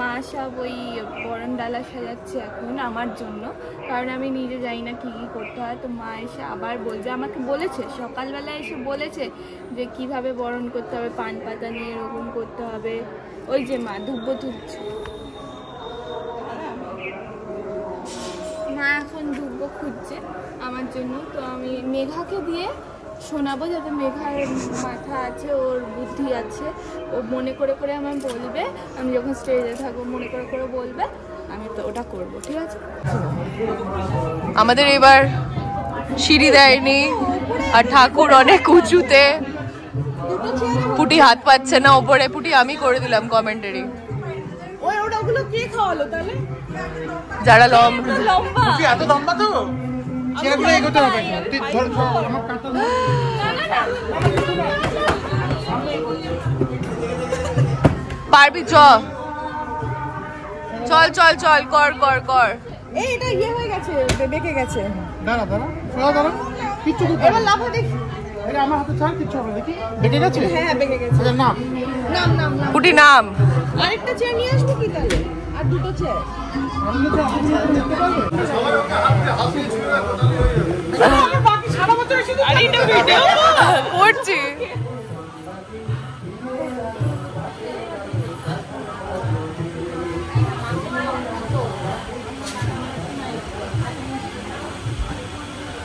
মা সব ওই বরণ ডালা সাজাচ্ছে এখন আমার জন্য। কারণ আমি নিজে জানি না কী কী করতে হয়। তো মা এসে আবার বলছে আমাকে বলেছে, সকালবেলা এসে বলেছে যে কীভাবে বরণ করতে হবে, পান পাতা নিয়ে এরকম করতে হবে। ওই যে মা ধুব্ব তুলছে। মা এখন দুব্ব খুঁজছে আমার জন্য। তো আমি মেঘাকে দিয়ে শোনাবো যাতে মেঘার মাথা আছে ওর বুদ্ধি আছে। ও মনে করে করে আমায় বলবে আমি যখন স্টেজে থাকব মনে করে করে বলবে আমি তো ওটা করব ঠিক আছে? আমাদের এবার সিঁড়ি দেয়নি আর ঠাকুর অনেক উঁচুতে। পুটি হাত পাচ্ছে না ওপরে পুটি আমি করে দিলাম কমেন্টারি ওই ওটাগুলো কে খাওয়ালো তাহলে? যারা লম্বা। এত লম্বা তো? চেয়ারগুলো এগোতে হবে। ধর ধর, আমার কাঁটা পারবি চ। চল চল চল কর কর কর। এই এটা ইয়ে হয়ে গেছে বেঁকে গেছে। দাঁড়া দাঁড়া। কিচ্ছু করতে। দেখি। আমার হাতে ছাড় কিচ্ছু হবে দেখি। বেঁকে গেছে? হ্যাঁ বেঁকে গেছে। আচ্ছা নাম। নাম নাম নাম। পুটি নাম। আরেকটা চেয়ার নিয়ে আসব কি তাহলে? আর দুটো চেয়ার? করছি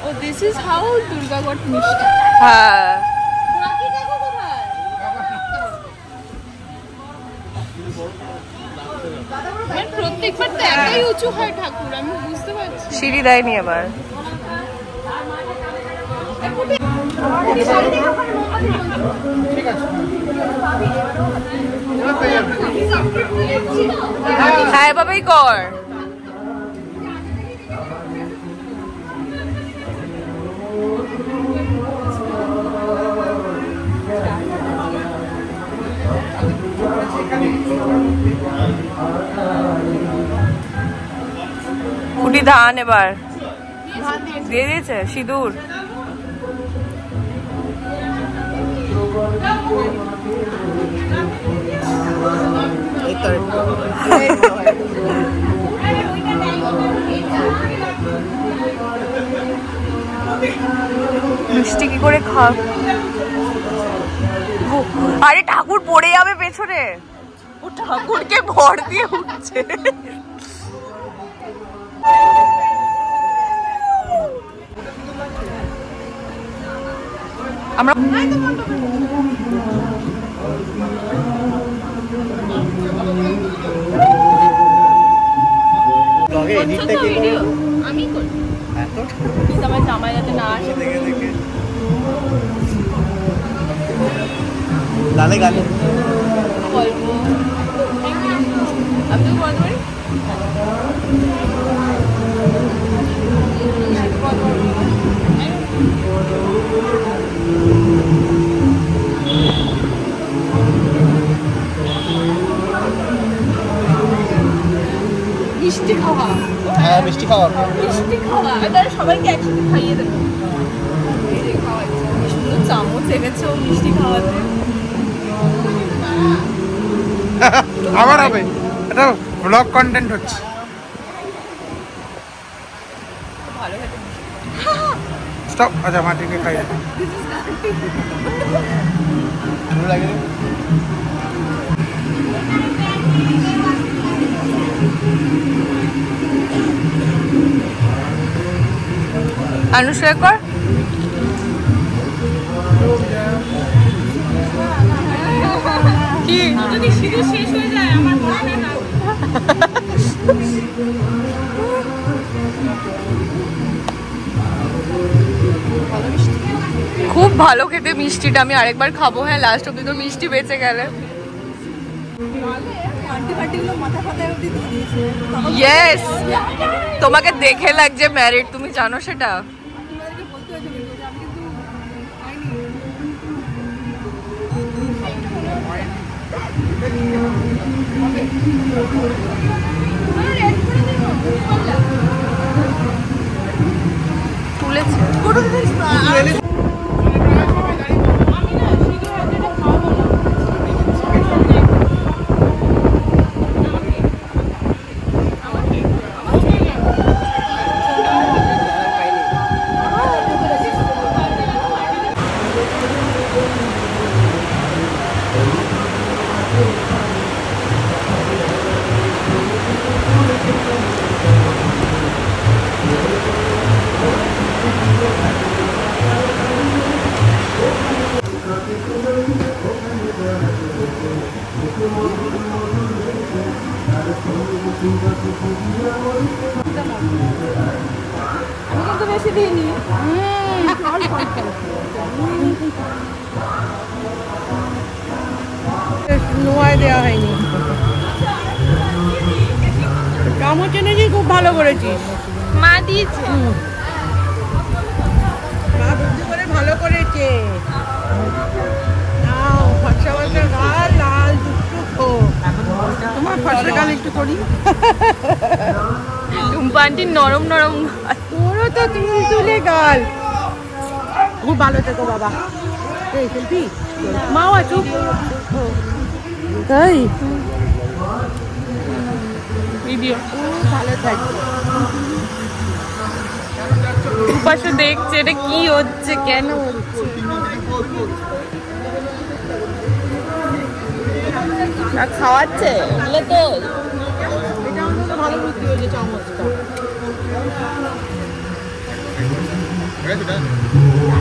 ও this is how Durga got মিষ্টি হ্যাঁ বাকি দেখো কোথায় মানে প্রত্যেকবার তো একাই উঁচু হয় ঠাকুর আমি বুঝতে পারছি। সিঁড়ি দেয়নি আবার। হ্যাঁ বাবাই কর। ধান এবার। দিয়ে দিয়েছে? সিঁদুর। মিষ্টি কি করে খা ও, আরে ঠাকুর পড়ে যাবে পেছনে। ও ঠাকুরকে ভর দিয়ে উঠছে। আমরা ব্লগে এডিটটা কি করে? আমি করি। এত? প্লিজ আমার জামাই যাতে না আসে। দেখে দেখে। গালে। মিষ্টি খাওয়া। হ্যাঁ মিষ্টি খাওয়া। মিষ্টি খাওয়া। তাহলে সবাইকে একসাথে খাইয়ে দেবো। এই যে খাওয়াচ্ছে কি সুন্দর চামচ এনেছো মিষ্টি খাওয়াতে। আবার হবে। এটা ব্লগ কন্টেন্ট হচ্ছে। ভালো স্টপ আচ্ছা মাটিকে খাই ভালো লাগে অনুসয় কর কি? যদি শেষ হয়ে যায় আমার মনে না। খুব ভালো খেতে মিষ্টিটা আমি আরেকবার খাব হ্যাঁ লাস্ট অব্দি তো মিষ্টি বেঁচে গেলে। ইয়েস তোমাকে দেখে লাগছে ম্যারিড তুমি জানো সেটা? তুলেছে। নোয়ায় দেওয়া হয়নি। চামচ এনেছি খুব ভালো করেছিস। মা দিয়েছে। মা বুদ্ধি করে ভালো করেছে। তোমার ফর্সা গাল একটু করি। টুম্পা নরম নরম। তো তুল তুলে গাল। খুব ভালো থেকো বাবা। এই সেলফি মাও আছো? তাই ভিডিও ভালো থাকবে পাশে দেখছে এটা কি হচ্ছে কেন হচ্ছে? না খাওয়াচ্ছে? তো এটা ভালো বুদ্ধি হয়েছে চামচটা É Ready, né?